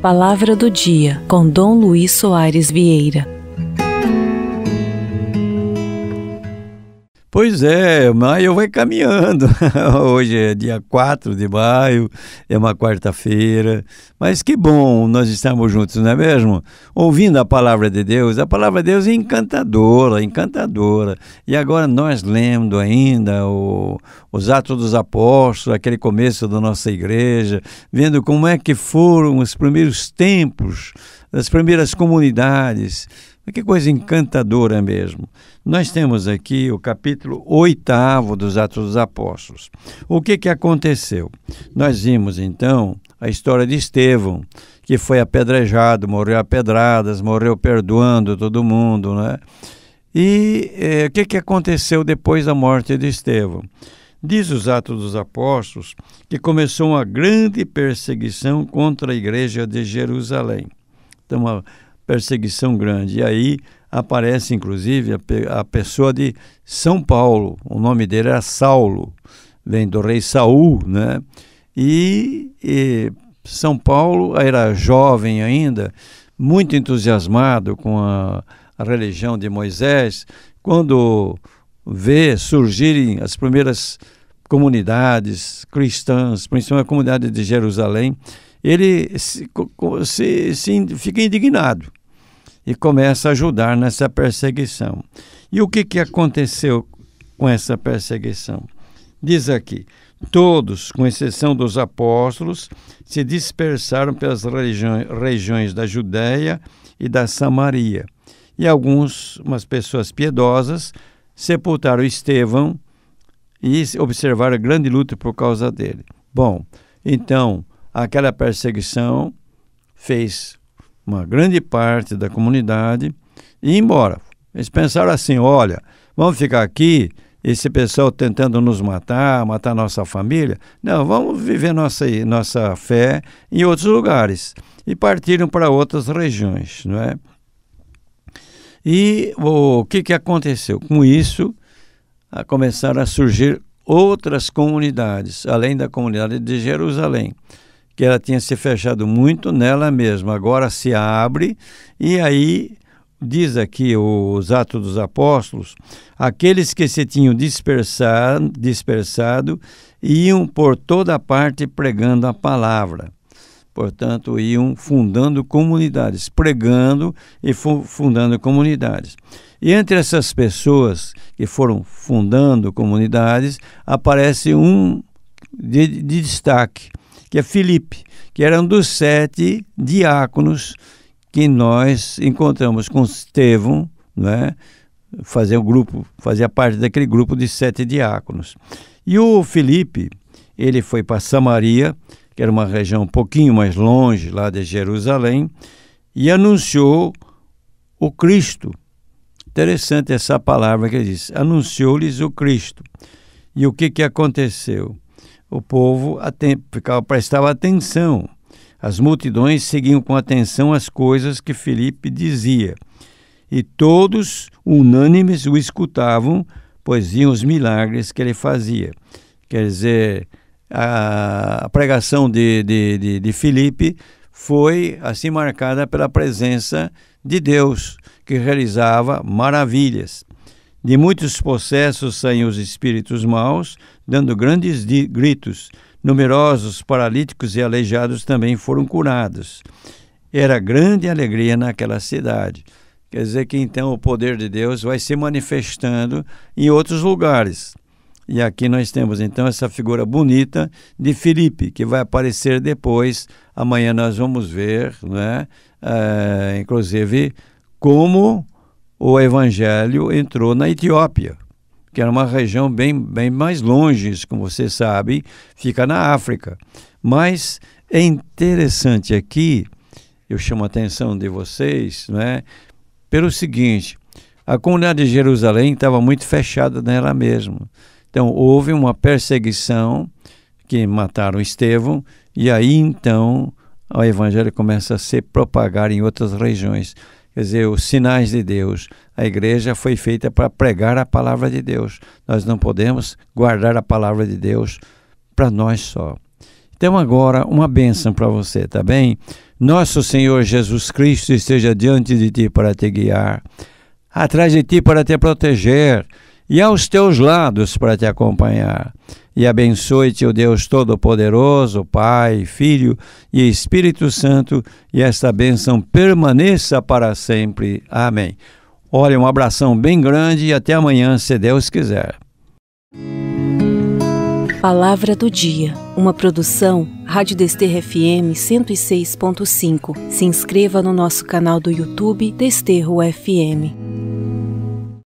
Palavra do dia com Dom Luiz Soares Vieira. Pois é, maio vai caminhando. Hoje é dia 4 de maio, é uma quarta-feira. Mas que bom nós estamos juntos, não é mesmo? Ouvindo a palavra de Deus. A palavra de Deus é encantadora, encantadora. E agora nós lendo ainda o, os Atos dos Apóstolos, aquele começo da nossa igreja, vendo como é que foram os primeiros tempos, as primeiras comunidades que coisa encantadora mesmo. Nós temos aqui o capítulo oitavo dos Atos dos Apóstolos. O que, que aconteceu? Nós vimos então a história de Estevão, que foi apedrejado, morreu a pedradas, morreu perdoando todo mundo, né? E eh, o que, que aconteceu depois da morte de Estevão? Diz os Atos dos Apóstolos que começou uma grande perseguição contra a igreja de Jerusalém. Então, uma, perseguição grande. E aí aparece, inclusive, a, a pessoa de São Paulo. O nome dele era Saulo, vem do rei Saul, né? E, e São Paulo era jovem ainda, muito entusiasmado com a, a religião de Moisés, quando vê surgirem as primeiras comunidades cristãs, principalmente a comunidade de Jerusalém, ele se, se, se, fica indignado e começa a ajudar nessa perseguição. E o que, que aconteceu com essa perseguição? Diz aqui: todos, com exceção dos apóstolos, se dispersaram pelas regiões da Judéia e da Samaria. E alguns, umas pessoas piedosas, sepultaram Estevão e observaram grande luta por causa dele. Bom, então, aquela perseguição fez uma grande parte da comunidade e ir embora. Eles pensaram assim: olha, vamos ficar aqui, esse pessoal tentando nos matar, matar nossa família. Não, vamos viver nossa, nossa fé em outros lugares. E partiram para outras regiões, não é? E o que, que aconteceu? Com isso, a começaram a surgir outras comunidades, além da comunidade de Jerusalém que ela tinha se fechado muito nela mesma. Agora se abre e aí diz aqui os Atos dos Apóstolos, aqueles que se tinham dispersado, dispersado iam por toda parte pregando a palavra. Portanto, iam fundando comunidades, pregando e fundando comunidades. E entre essas pessoas que foram fundando comunidades, aparece um de, de destaque, que é Filipe, que era um dos sete diáconos que nós encontramos com Estevão, né? fazia um grupo, fazia parte daquele grupo de sete diáconos. E o Filipe, ele foi para Samaria, que era uma região um pouquinho mais longe lá de Jerusalém, e anunciou o Cristo. Interessante essa palavra que ele diz. Anunciou-lhes o Cristo. E o que, que aconteceu? O povo ficava, prestava atenção. As multidões seguiam com atenção as coisas que Felipe dizia. E todos, unânimes, o escutavam, pois viam os milagres que ele fazia. Quer dizer, a, pregação de, de, de, de Filipe foi assim marcada pela presença de Deus, que realizava maravilhas. De muitos processos saíam os espíritos maus, dando grandes gritos. Numerosos paralíticos e aleijados também foram curados. Era grande alegria naquela cidade. Quer dizer que então o poder de Deus vai se manifestando em outros lugares. E aqui nós temos então essa figura bonita de Filipe, que vai aparecer depois. Amanhã nós vamos ver, né? É, inclusive, como o evangelho entrou na Etiópia, que era uma região bem, bem mais longe, como você sabe, fica na África. Mas é interessante aqui, eu chamo a atenção de vocês, né, pelo seguinte: a comunidade de Jerusalém estava muito fechada nela mesma. Então houve uma perseguição que mataram Estevão, e aí então o evangelho começa a se propagar em outras regiões quer dizer, os sinais de Deus. A igreja foi feita para pregar a palavra de Deus. Nós não podemos guardar a palavra de Deus para nós só. Então, agora, uma bênção para você, tá bem? Nosso Senhor Jesus Cristo esteja diante de ti para te guiar, atrás de ti para te proteger e aos teus lados para te acompanhar. E abençoe-te o Deus Todo-Poderoso, Pai, Filho e Espírito Santo, e esta bênção permaneça para sempre. Amém. Olha, um abração bem grande e até amanhã, se Deus quiser. Palavra do Dia, uma produção Rádio Desterro FM 106.5. Se inscreva no nosso canal do YouTube Desterro FM.